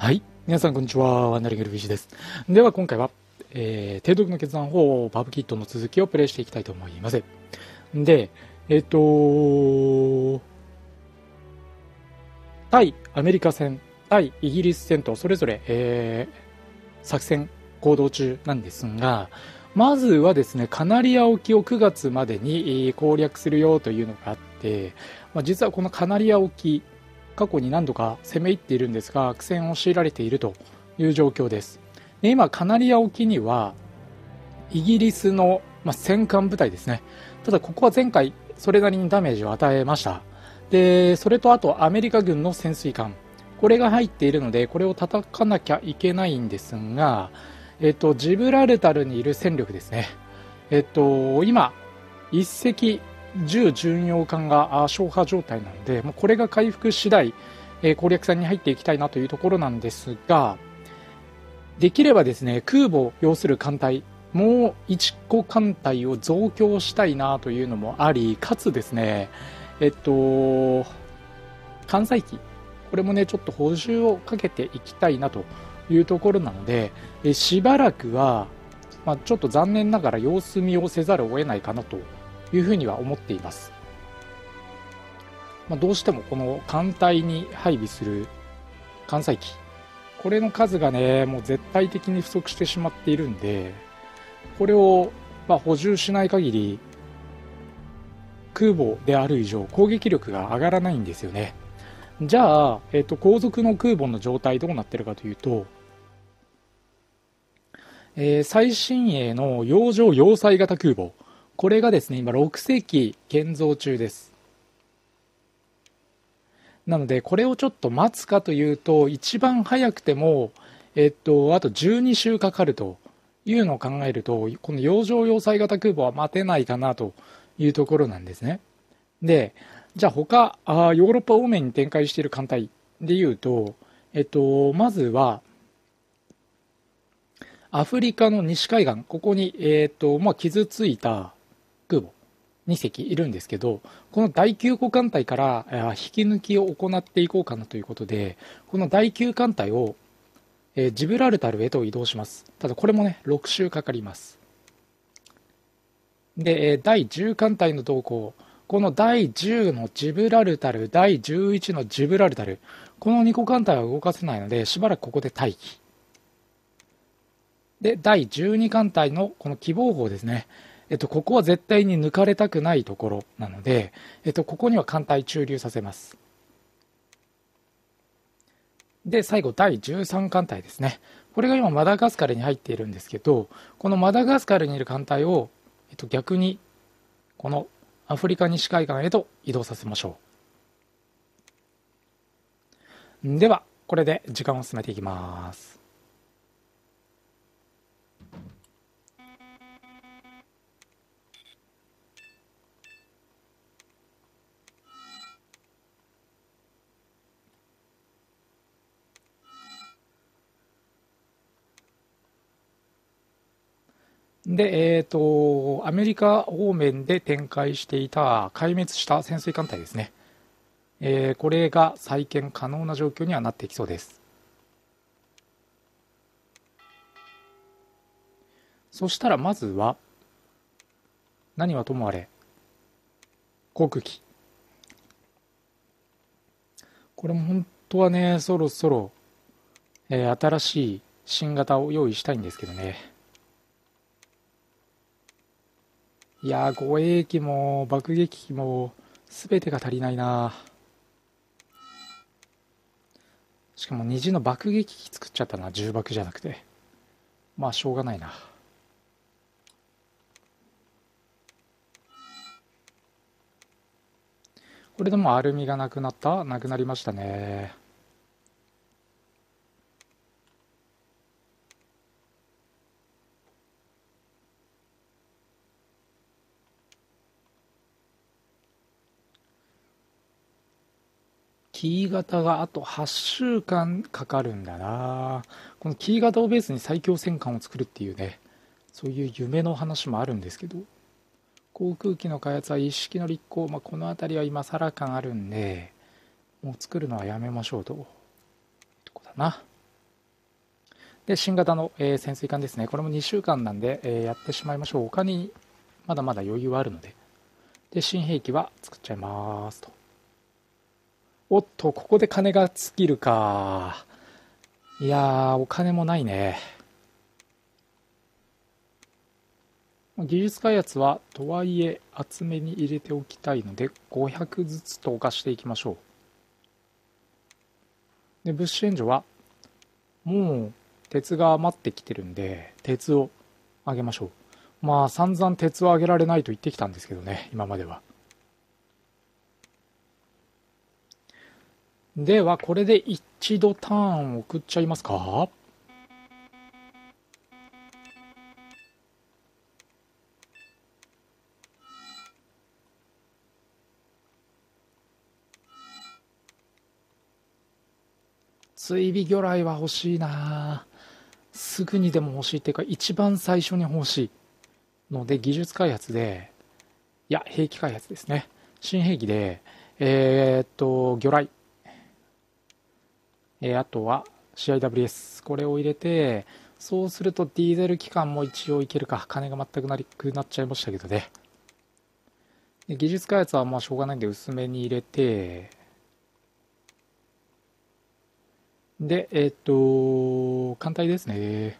はい。皆さん、こんにちは。ワンダリングルフィッシュです。では、今回は、えー、提督の決断法、パブキットの続きをプレイしていきたいと思います。で、えっ、と対アメリカ戦、対イギリス戦と、それぞれ、えー、作戦行動中なんですが、まずはですね、カナリア沖を9月までに攻略するよというのがあって、まあ、実はこのカナリア沖、過去に何度か攻め入っているんですが苦戦を強いられているという状況です。で今カナリア沖にはイギリスの、まあ、戦艦部隊ですね。ただここは前回それなりにダメージを与えました。でそれとあとアメリカ軍の潜水艦。これが入っているのでこれを叩かなきゃいけないんですが、えっと、ジブラルタルにいる戦力ですね。えっと今1隻10巡洋艦が消波状態なので、これが回復次第、え攻略戦に入っていきたいなというところなんですが、できればですね、空母を要する艦隊、もう1個艦隊を増強したいなというのもあり、かつですね、えっと、艦載機、これもね、ちょっと補充をかけていきたいなというところなので、えしばらくは、まあ、ちょっと残念ながら様子見をせざるを得ないかなというふうには思っています。まあ、どうしてもこの艦隊に配備する艦載機、これの数がね、もう絶対的に不足してしまっているんで、これをま補充しない限り、空母である以上、攻撃力が上がらないんですよね。じゃあ、えっ、と、後続の空母の状態どうなってるかというと、えー、最新鋭の洋上要塞型空母、これがですね、今6世紀建造中です。なので、これをちょっと待つかというと、一番早くても、えっと、あと12週かかるというのを考えると、この洋上要塞型空母は待てないかなというところなんですね。で、じゃあ他、あヨーロッパ方面に展開している艦隊でいうと、えっと、まずは、アフリカの西海岸、ここに、えっと、まあ、傷ついた空母2隻いるんですけどこの第9個艦隊から引き抜きを行っていこうかなということでこの第9艦隊をジブラルタルへと移動します。ただこれもね6週かかります。で第10艦隊の動向。この第10のジブラルタル第11のジブラルタルこの2個艦隊は動かせないのでしばらくここで待機。で第12艦隊のこの希望砲ですね。えっと、ここは絶対に抜かれたくないところなので、えっと、ここには艦隊駐留させます。で、最後、第13艦隊ですね。これが今、マダガスカルに入っているんですけど、このマダガスカルにいる艦隊を、えっと、逆に、このアフリカ西海岸へと移動させましょう。では、これで時間を進めていきます。で、えっ、ー、と、アメリカ方面で展開していた壊滅した潜水艦隊ですね。えー、これが再建可能な状況にはなってきそうです。そしたらまずは、何はともあれ、航空機。これも本当はね、そろそろ、えー、新しい新型を用意したいんですけどね。いやー、護衛機も爆撃機も全てが足りないなしかも虹の爆撃機作っちゃったな、重爆じゃなくて。まあ、しょうがないな。これでもアルミがなくなった？なくなりましたね。キー型があと8週間かかるんだな。このキー型をベースに最強戦艦を作るっていうねそういう夢の話もあるんですけど航空機の開発は一式の立候、まあ、この辺りは今更感あるんでもう作るのはやめましょうととこだな。で新型の、えー、潜水艦ですね。これも2週間なんで、えー、やってしまいましょう。他にまだまだ余裕はあるので。で新兵器は作っちゃいますと。おっとここで金が尽きるか。いやーお金もないね。技術開発はとはいえ厚めに入れておきたいので500ずつ投下していきましょう。で物資援助はもう鉄が余ってきてるんで鉄をあげましょう。まあ散々鉄をあげられないと言ってきたんですけどね今までは。ではこれで一度ターン送っちゃいますか。追尾魚雷は欲しいな。すぐにでも欲しいっていうか一番最初に欲しいので技術開発で。いや兵器開発ですね。新兵器でえー、っと魚雷。えー、あとは CIWS これを入れてそうするとディーゼル機関も一応いけるか。金が全くなくなっちゃいましたけどね。技術開発はまあしょうがないんで薄めに入れて。で、えっ、と、艦隊ですね。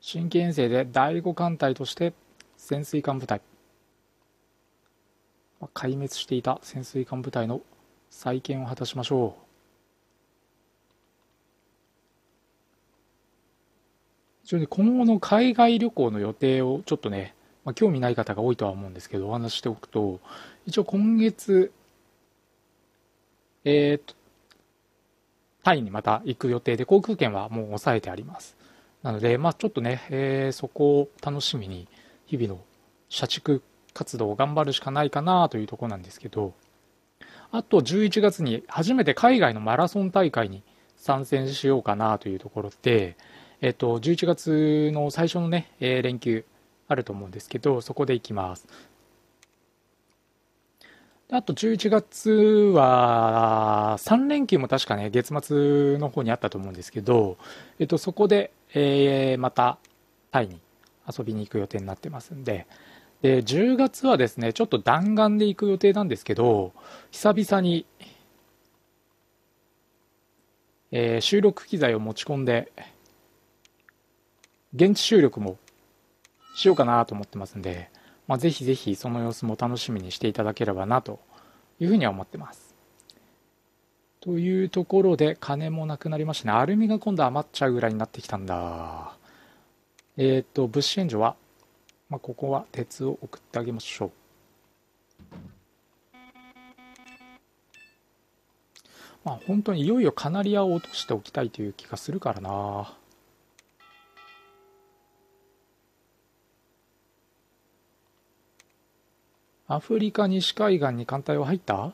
新規編成で第5艦隊として潜水艦部隊、壊滅していた潜水艦部隊の再建を果たしましょう。非常に今後の海外旅行の予定をちょっとね、まあ、興味ない方が多いとは思うんですけどお話しておくと一応今月えー、と、タイにまた行く予定で、航空券はもう抑えてあります。なので、まあちょっとね、えー、そこを楽しみに、日々の社畜活動を頑張るしかないかなというところなんですけど、あと11月に初めて海外のマラソン大会に参戦しようかなというところで、えっと、11月の最初のね、えー、連休あると思うんですけど、そこで行きます。あと11月は3連休も確かね、月末の方にあったと思うんですけど、えっと、そこで、えー、またタイに遊びに行く予定になってますんで、で、10月はですね、ちょっと弾丸で行く予定なんですけど、久々に、えー、収録機材を持ち込んで、現地収録もしようかなと思ってますんで、まあ、ぜひぜひその様子も楽しみにしていただければなというふうには思ってます。というところで金もなくなりましたね。アルミが今度余っちゃうぐらいになってきたんだ。えっ、ー、と、物資援助は、まあ、ここは鉄を送ってあげましょう。まあ、本当にいよいよカナリアを落としておきたいという気がするからな。アフリカ西海岸に艦隊は入った？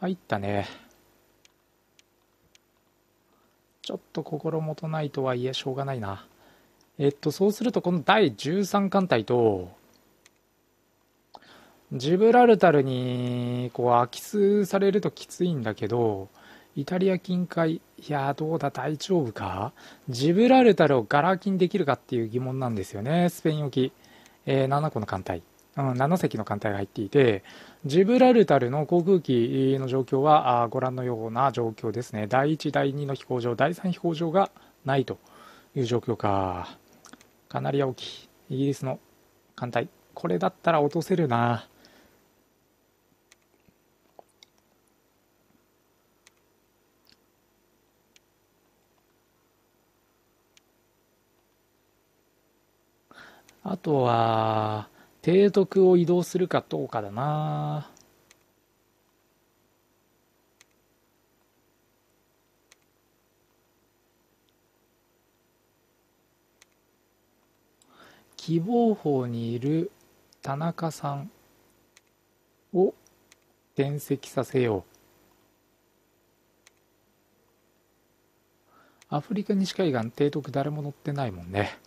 入ったね。ちょっと心もとないとはいえしょうがないな。えっと、そうするとこの第13艦隊と、ジブラルタルにこう空き巣されるときついんだけど、イタリア近海、いやどうだ、大丈夫か？ジブラルタルをガラ空きにできるかっていう疑問なんですよね、スペイン沖。えー、7個の艦隊。うん、7隻の艦隊が入っていて、ジブラルタルの航空機の状況はあご覧のような状況ですね。第1、第2の飛行場、第3飛行場がないという状況か。カナリア沖、イギリスの艦隊。これだったら落とせるな。あとは、提督を移動するかどうかだな希望峰にいる田中さんを転籍させよう。アフリカ西海岸提督誰も乗ってないもんね。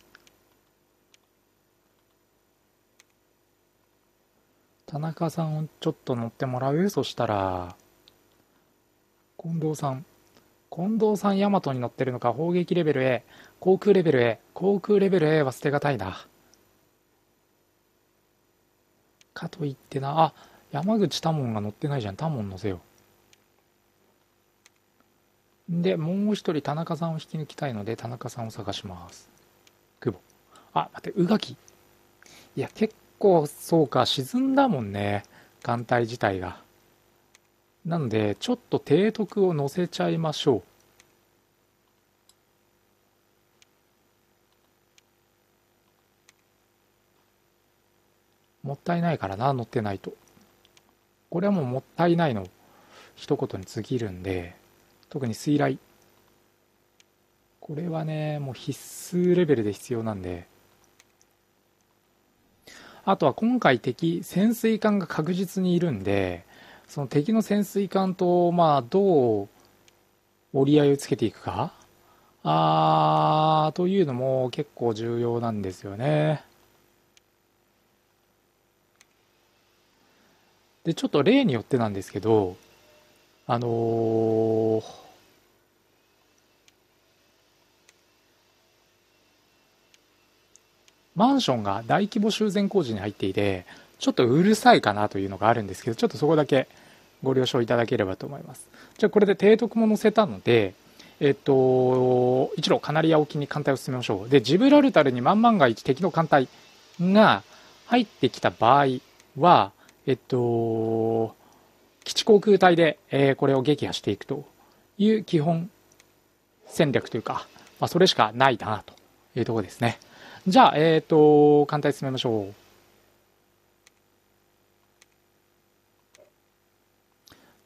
田中さんをちょっと乗ってもらう？そしたら、近藤さん、近藤さんヤマトに乗ってるのか？砲撃レベル A 航空レベル A 航空レベル A は捨てがたいな。かといってな。あ山口多門が乗ってないじゃん。多門乗せよ。でもう一人田中さんを引き抜きたいので田中さんを探します。久保。あ待って宇垣。いや結構そうか沈んだもんね。艦隊自体が。なのでちょっと提督を乗せちゃいましょう。もったいないからな乗ってないと。これはもうもったいないの一言に過ぎるんで特に水雷これはねもう必須レベルで必要なんで。あとは今回敵潜水艦が確実にいるんでその敵の潜水艦とまあどう折り合いをつけていくか。あーというのも結構重要なんですよね。でちょっと例によってなんですけどあのー、マンションが大規模修繕工事に入っていてちょっとうるさいかなというのがあるんですけどちょっとそこだけご了承いただければと思いますじゃあこれで提督も載せたのでえっと、一路カナリア沖に艦隊を進めましょう。で、ジブラルタルに万万が一敵の艦隊が入ってきた場合は、えっと、基地航空隊で、えー、これを撃破していくという基本戦略というか、まあ、それしかないなというところですね。じゃあ、えっ、ー、と、艦隊進めましょう。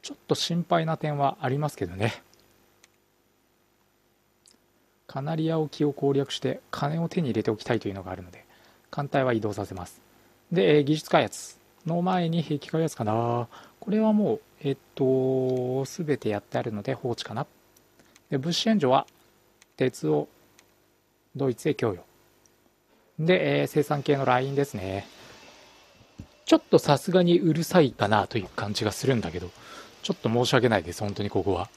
ちょっと心配な点はありますけどね。カナリア沖を攻略して金を手に入れておきたいというのがあるので、艦隊は移動させます。で、技術開発。の前に兵器開発かな。これはもう、えっと、すべてやってあるので放置かな。で、物資援助は、鉄をドイツへ供与。で、えー、生産系のラインですね。ちょっとさすがにうるさいかなという感じがするんだけど、ちょっと申し訳ないです、本当にここは。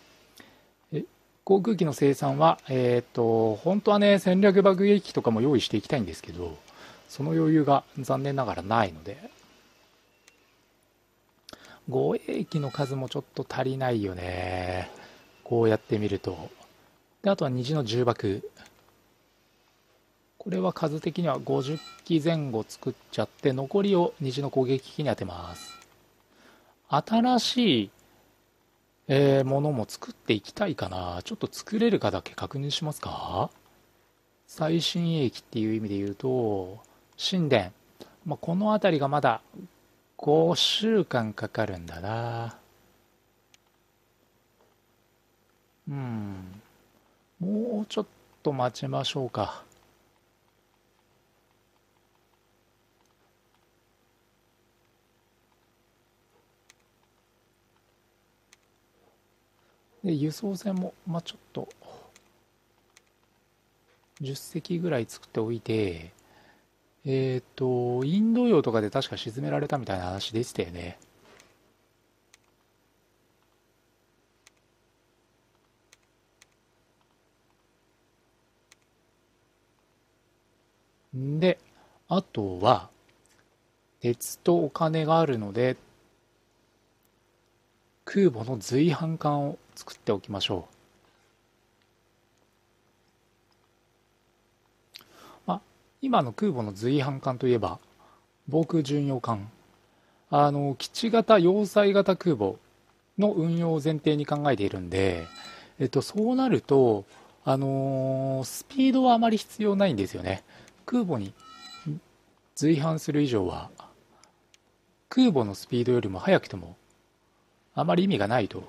航空機の生産は、えっ、と、本当はね、戦略爆撃機とかも用意していきたいんですけど、その余裕が残念ながらないので、護衛機の数もちょっと足りないよね。こうやってみると。で、あとは虹の重爆。これは数的には50機前後作っちゃって、残りを虹の攻撃機に当てます。新しい、えー、ものも作っていきたいかな。ちょっと作れるかだけ確認しますか最新鋭機っていう意味で言うと、神殿。まあ、この辺りがまだ5週間かかるんだな。うん。もうちょっと待ちましょうか。で輸送船もまあちょっと10隻ぐらい作っておいてえっ、と、インド洋とかで確か沈められたみたいな話でしたよね。で、あとは、鉄とお金があるので、空母の随伴艦を作っておきましょう。今の空母の随伴艦といえば防空巡洋艦。あの基地型要塞型空母の運用を前提に考えているんで、えっと、そうなると、あのー、スピードはあまり必要ないんですよね。空母に随伴する以上は空母のスピードよりも速くてもあまり意味がないと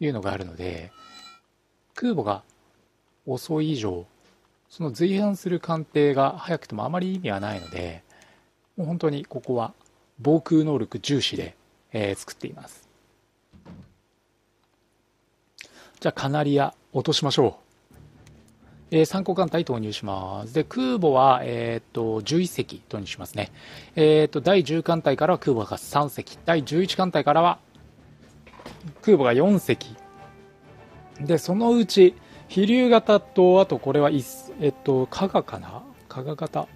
いうのがあるので空母が遅い以上その随伴する艦艇が早くてもあまり意味はないので、もう本当にここは防空能力重視で、えー、作っています。じゃあカナリア落としましょう。えー、参考艦隊投入します。で、空母は、えっ、と、11隻投入しますね。えっ、と、第10艦隊からは空母が3隻。第11艦隊からは空母が4隻で、そのうち、飛竜型と、あとこれは、えっと、加賀かな？加賀型？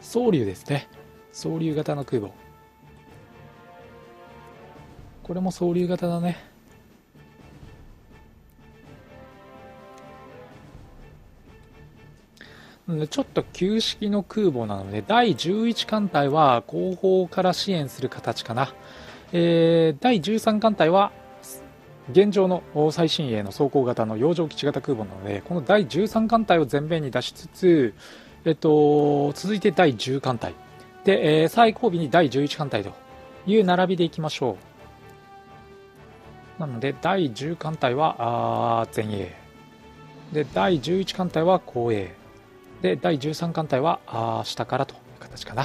総流ですね。総流型の空母。これも総流型だね。ちょっと旧式の空母なので、第11艦隊は後方から支援する形かな。えー、第13艦隊は現状の最新鋭の装甲型の洋上基地型空母なので、この第13艦隊を前面に出しつつ、えっと、続いて第10艦隊。で、えー、最後尾に第11艦隊という並びでいきましょう。なので、第10艦隊は、あ前衛。で、第11艦隊は後衛。で、第13艦隊は、あ下からという形かな。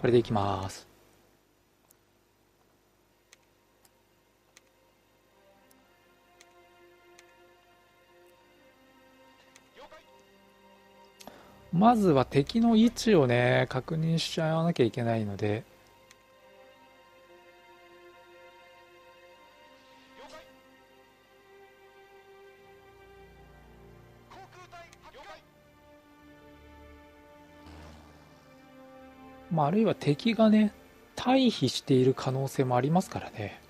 これでいきます。まずは敵の位置をね、確認しちゃわなきゃいけないので、まあ、あるいは敵がね、退避している可能性もありますからね。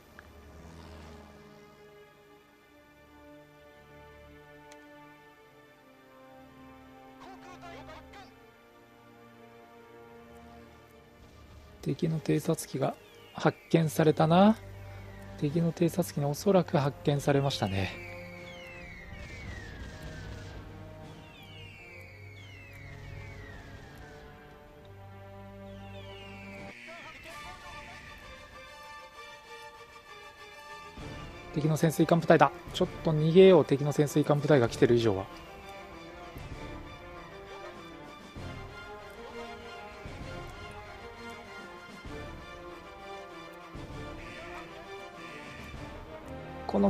敵の偵察機が発見されたな。敵の偵察機におそらく発見されましたね。敵の潜水艦部隊だ。ちょっと逃げよう。敵の潜水艦部隊が来てる以上は。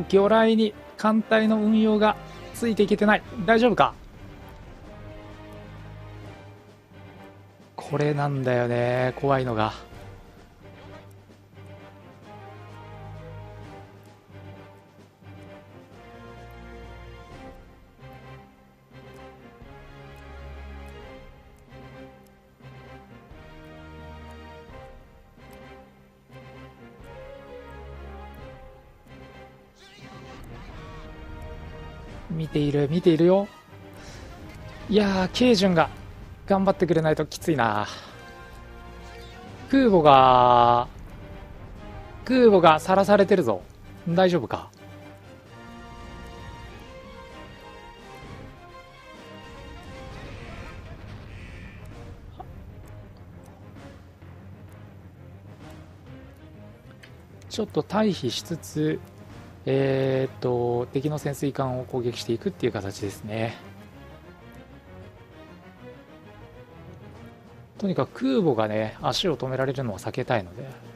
の魚雷に艦隊の運用がついていけてない。大丈夫か？これなんだよね。怖いのが。る見ているよ。いやー慶順が頑張ってくれないときついな。空母が空母がさらされてるぞ。大丈夫か？ちょっと退避しつつえー、っと敵の潜水艦を攻撃していくっていう形ですね。とにかく空母がね足を止められるのは避けたいので。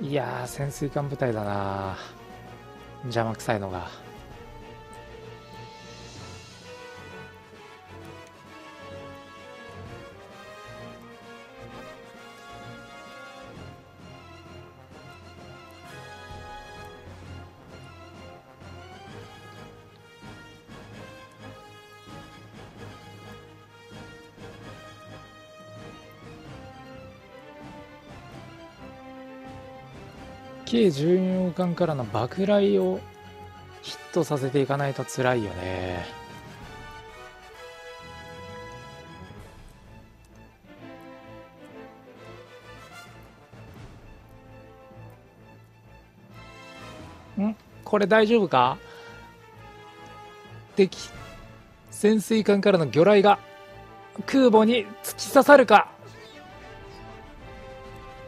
いや潜水艦部隊だな邪魔くさいのが。計14巻からの爆雷をヒットさせていかないと辛いよね。ん？これ大丈夫か？敵潜水艦からの魚雷が空母に突き刺さるか？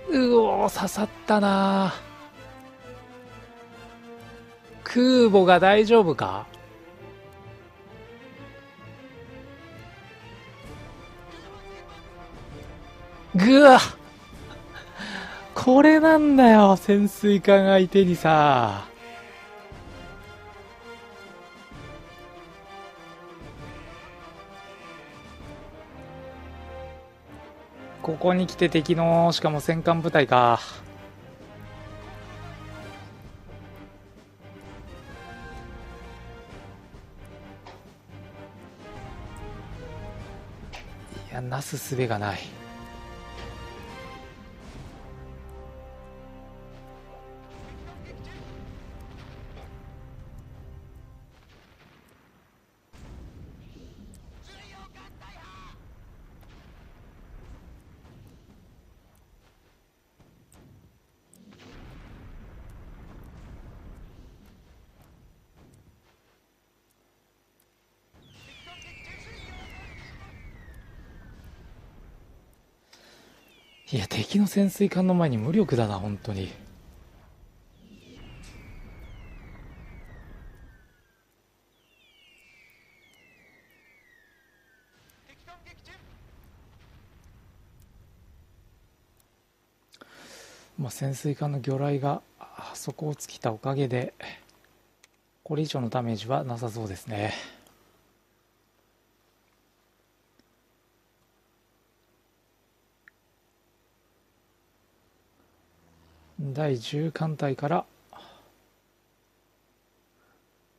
うお刺さったなあ空母が大丈夫か？ぐわ。これなんだよ、潜水艦相手にさ。ここに来て敵のしかも戦艦部隊か。なすすべがない。いや敵の潜水艦の前に無力だな本当に。まあ、潜水艦の魚雷があそこを尽きたおかげでこれ以上のダメージはなさそうですね。第10艦隊から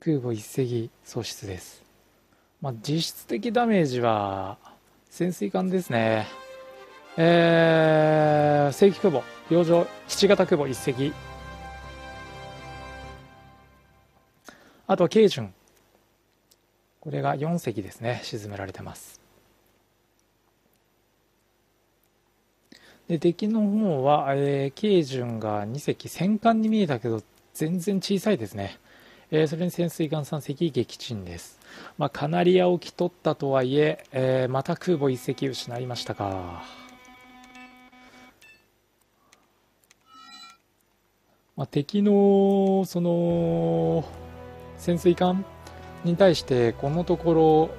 空母一隻喪失です、まあ、実質的ダメージは潜水艦ですね。えー、正規空母洋上7型空母1隻。あとは慶順これが4隻ですね沈められてます。で敵の方は、えー、慶順が2隻戦艦に見えたけど全然小さいですね、えー、それに潜水艦3隻撃沈です、まあ、カナリア沖取ったとはいええー、また空母1隻失いましたか。まあ、敵のその潜水艦に対してこのところ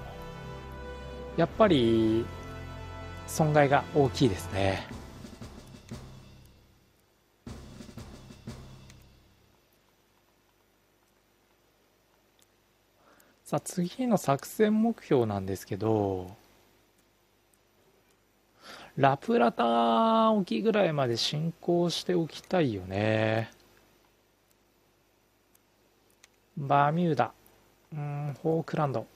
やっぱり損害が大きいですね。さあ次の作戦目標なんですけどラプラタ沖ぐらいまで進行しておきたいよね。バミューダ、うん、ホークランド。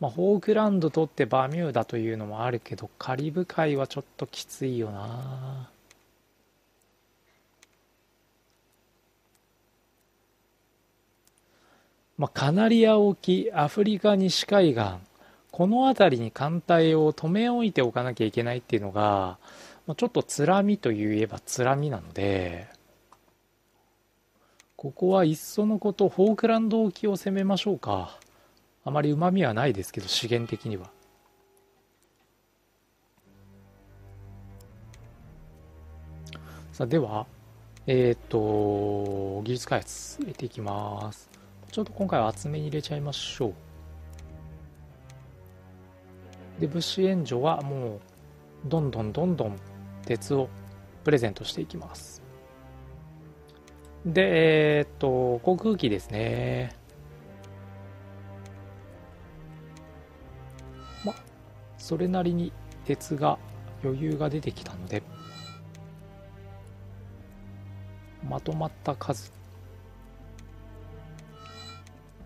まあ、ホークランド取ってバミューダというのもあるけど、カリブ海はちょっときついよな。まあ、カナリア沖、アフリカ西海岸、この辺りに艦隊を止め置いておかなきゃいけないっていうのが、まあ、ちょっとつらみといえばつらみなので、ここはいっそのことフォークランド沖を攻めましょうか。あまりうまみはないですけど資源的には。さあではえっ、ー、と技術開発入れていきます。ちょっと今回は厚めに入れちゃいましょう。で物資援助はもうどんどんどんどん鉄をプレゼントしていきます。で、えー、っと、航空機ですね。ま、それなりに鉄が余裕が出てきたので、まとまった数、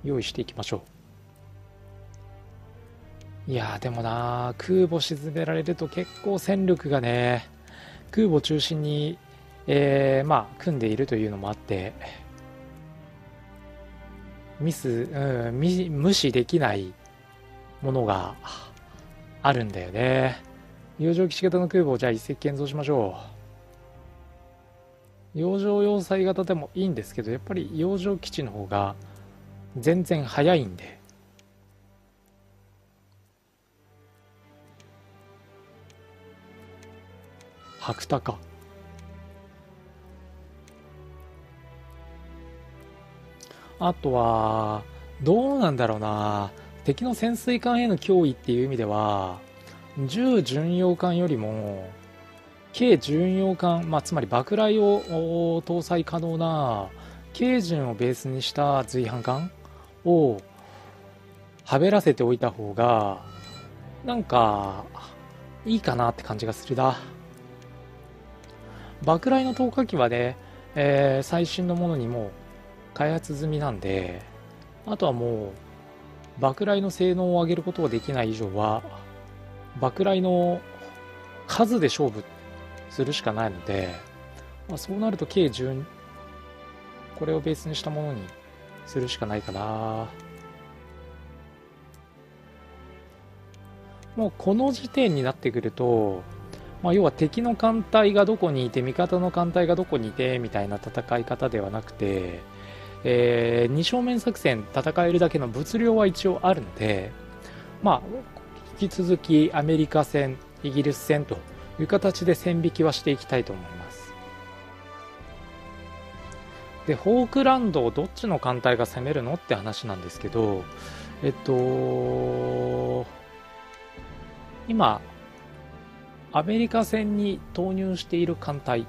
用意していきましょう。いやでもな空母沈められると結構戦力がね、空母中心にえー、まあ、組んでいるというのもあって、ミス、うん、無視できないものがあるんだよね。洋上基地型の空母をじゃあ一隻建造しましょう。洋上要塞型でもいいんですけど、やっぱり洋上基地の方が全然早いんで。白田か。あとは、どうなんだろうな。敵の潜水艦への脅威っていう意味では、10巡洋艦よりも、軽巡洋艦、まあ、つまり爆雷を搭載可能な軽巡をベースにした随伴艦をはべらせておいた方が、なんか、いいかなって感じがするな。爆雷の投下機はね、えー、最新のものにも開発済みなんで、あとはもう、爆雷の性能を上げることができない以上は、爆雷の数で勝負するしかないので、まあ、そうなると計10、これをベースにしたものにするしかないかな。もうこの時点になってくると、まあ、要は敵の艦隊がどこにいて味方の艦隊がどこにいてみたいな戦い方ではなくて、えー、二正面作戦戦えるだけの物量は一応あるので、まあ、引き続きアメリカ戦イギリス戦という形で線引きはしていきたいと思いますでホークランドをどっちの艦隊が攻めるのって話なんですけどえっと今アメリカ戦に投入している艦隊。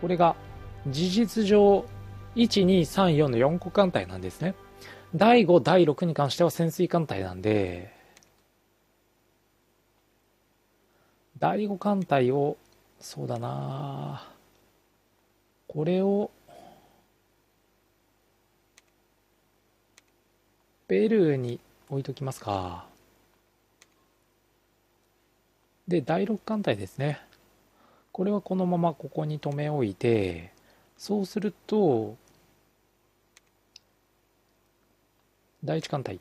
これが事実上1234の4個艦隊なんですね。第5第6に関しては潜水艦隊なんで第5艦隊をそうだなこれをペルーに置いときますかで、第6艦隊ですね。これはこのままここに留め置いて、そうすると、第1艦隊。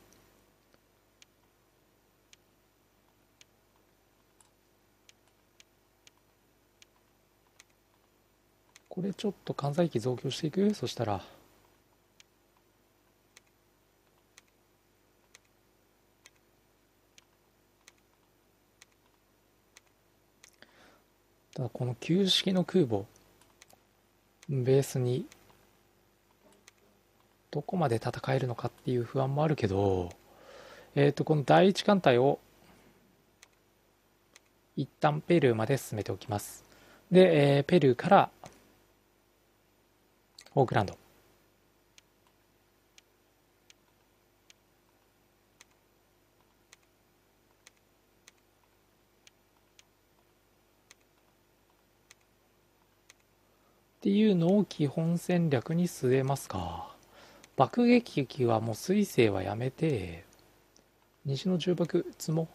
これちょっと関西機増強していく？そしたら。ただこの旧式の空母ベースにどこまで戦えるのかっていう不安もあるけどえっ、ー、とこの第一艦隊を一旦ペルーまで進めておきますで、えー、ペルーからオークランドっていうのを基本戦略に据えますか。爆撃機はもう水星はやめて、西の重爆積も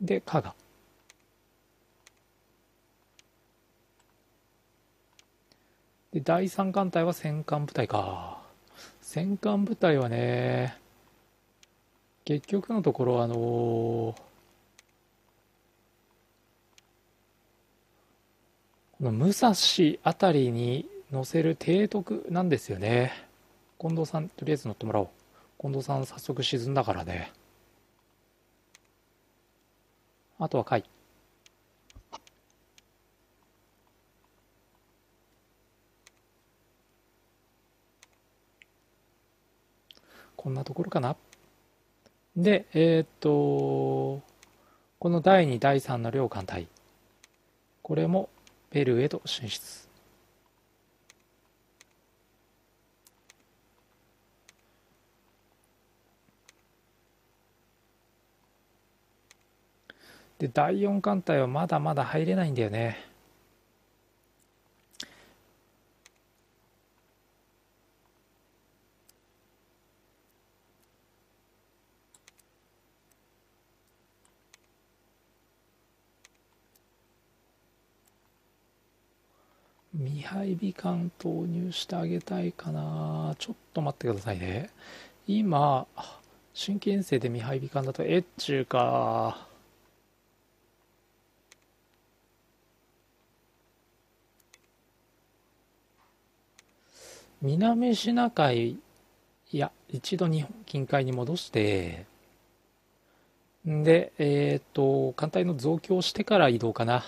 で、加賀。で、第三艦隊は戦艦部隊か。戦艦部隊はね、結局のところあのこの武蔵あたりに乗せる提督なんですよね。近藤さんとりあえず乗ってもらおう。近藤さん早速沈んだからね。あとは甲斐こんなところかなで、えー、っと、この第2、第3の両艦隊、これもペルーへと進出。で、第4艦隊はまだまだ入れないんだよね。未配備感投入してあげたいかな。ちょっと待ってくださいね。今新規生で未配備感だとえっちゅうか。南シナ海いや一度日本近海に戻して。でえっ、ー、と艦隊の増強してから移動かな。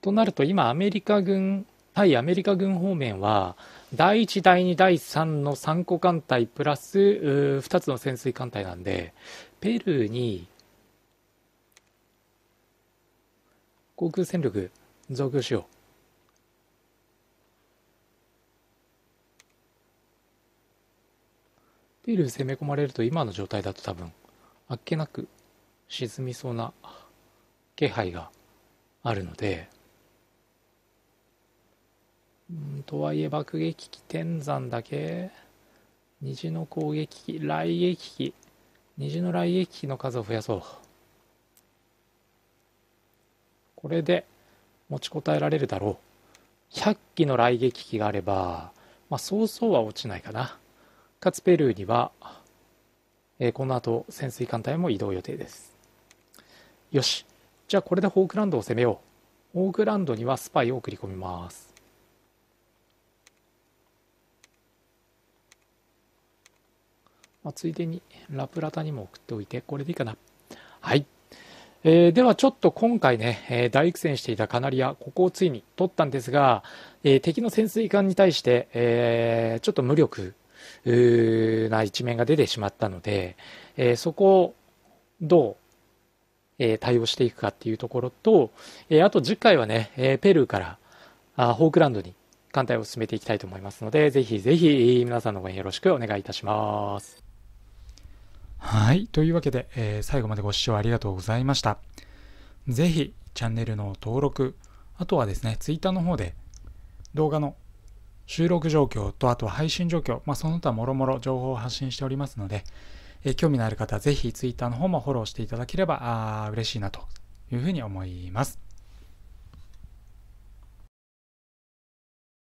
となると今アメリカ軍対アメリカ軍方面は第1、第2、第3の3個艦隊プラス2つの潜水艦隊なんでペルーに航空戦力増強しよう。ペルー攻め込まれると今の状態だと多分あっけなく沈みそうな気配があるのでうんとはいえ爆撃機天山だけ。虹の攻撃機雷撃機。虹の雷撃機の数を増やそう。これで持ちこたえられるだろう。100機の雷撃機があればまあそうそうは落ちないかな。かつペルーには、えー、この後潜水艦隊も移動予定です。よし。じゃあこれでホークランドを攻めよう。ホークランドにはスパイを送り込みます。まあ、ついでにラプラタにも送っておいてこれでいいかなはいえー、ではちょっと今回ね、えー、大苦戦していたカナリア、ここをついに取ったんですが、えー、敵の潜水艦に対して、えちょっと無力な一面が出てしまったので、えそこをどう、え対応していくかっていうところと、えあと次回はね、えペルーからあホークランドに艦隊を進めていきたいと思いますので、ぜひぜひ皆さんのご縁よろしくお願いいたします。はい。というわけで、えー、最後までご視聴ありがとうございました。ぜひ、チャンネルの登録、あとはですね、ツイッターの方で動画の収録状況と、あとは配信状況、まあ、その他もろもろ情報を発信しておりますので、えー、興味のある方はぜひ Twitter の方もフォローしていただければあ嬉しいなというふうに思います。